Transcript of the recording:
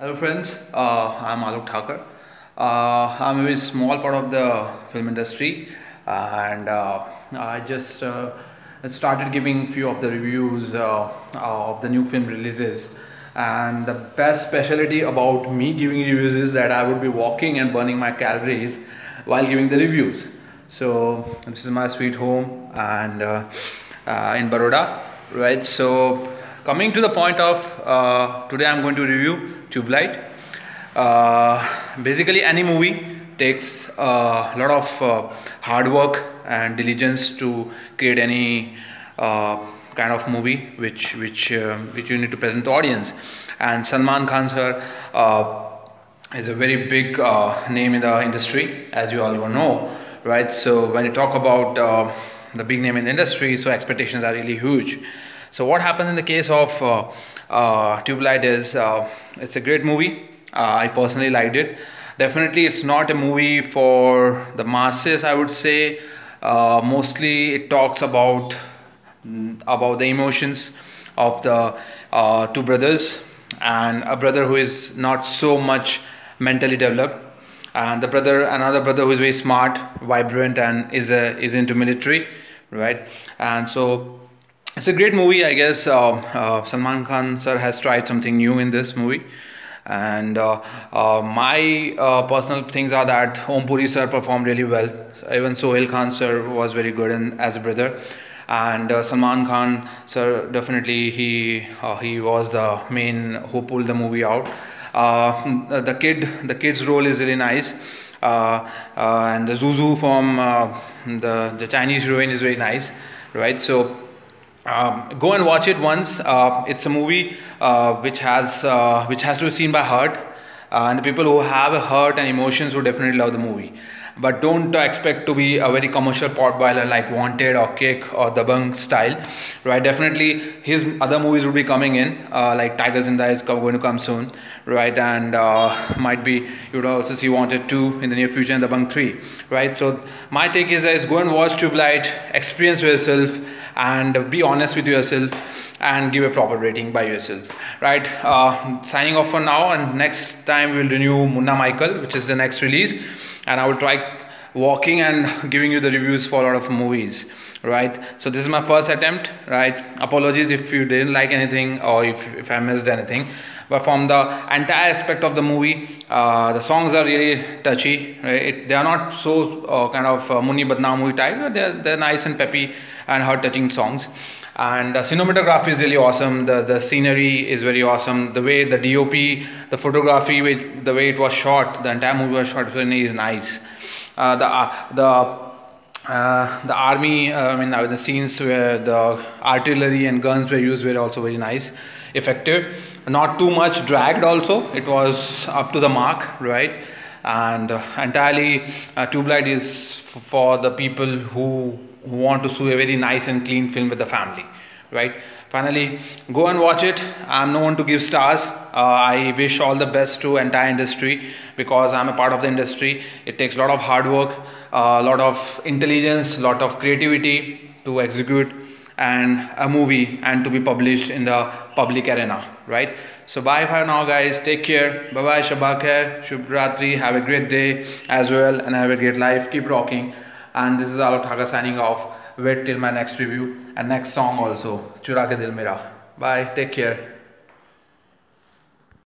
Hello friends, uh, I'm Alok Thaker. Uh, I'm a very small part of the film industry and uh, I just uh, started giving a few of the reviews uh, of the new film releases and the best specialty about me giving reviews is that I would be walking and burning my calories while giving the reviews. So this is my sweet home and uh, in Baroda, right? So coming to the point of today I'm going to review Tubelight. Uh, basically, any movie takes a lot of uh, hard work and diligence to create any uh, kind of movie which which uh, which you need to present to audience. And Salman Khan sir uh, is a very big uh, name in the industry, as you all know, right? So when you talk about the big name in the industry, so expectations are really huge. So what happens in the case of uh, uh, Tubelight is uh, it's a great movie. I personally liked it. Definitely, it's not a movie for the masses. I would say mostly it talks about mm, about the emotions of the uh, two brothers and a brother who is not so much mentally developed and the brother another brother who is very smart vibrant and is a, is into military right and so it's a great movie, I guess. Uh, uh, Salman Khan sir has tried something new in this movie, and uh, uh my uh, personal things are that Om Puri sir performed really well. Even Sohail Khan sir was very good in, as a brother, and uh, Salman Khan sir definitely he he was the main who pulled the movie out. the kid, the kid's role is really nice. and the Zhu Zhu from the the Chinese heroine is very nice, right? So um, go and watch it once. Uh, it's a movie uh, which has uh, which has to be seen by heart, uh, and the people who have a heart and emotions will definitely love the movie. But don't expect to be a very commercial pot boiler like Wanted or Kick or Dabangg style, right? Definitely, his other movies will be coming in, uh, like Tiger Zinda is going to come soon, right? And uh, might be you would also see Wanted 2 in the near future and Dabangg 3, right? So my take is, is go and watch Tubelight, experience yourself and be honest with yourself and give a proper rating by yourself right uh, signing off for now and next time we'll renew munna michael which is the next release and i will try walking and giving you the reviews for a lot of movies right? So this is my first attempt right? Apologies if you didn't like anything or if, if i missed anything. But from the entire aspect of the movie uh, the songs are really touchy right? It, they are not so uh, kind of uh, muni movie type but they're, they're nice and peppy and heart touching songs. And the cinematography is really awesome. The the scenery is very awesome. The way the dop the photography with the way it was shot the entire movie was shot really is nice the uh, the uh, the army, uh, I mean, uh, the scenes where the artillery and guns were used were also very nice, effective. Not too much dragged, also. It was up to the mark, right? And uh, entirely, uh, Tubelight is for the people who want to see a very nice and clean film with the family, right? finally go and watch it. I'm no one to give stars. Uh, i wish all the best to entire industry because i'm a part of the industry. It takes a lot of hard work a lot of intelligence a lot of creativity to execute and a movie and to be published in the public arena right? So bye for now guys. Take care. Bye bye shabak ratri have a great day as well and have a great life. Keep rocking. And this is Alok Thaker signing off wait till my next review and next song also. Chura Ke Dil Mera. Bye. Take care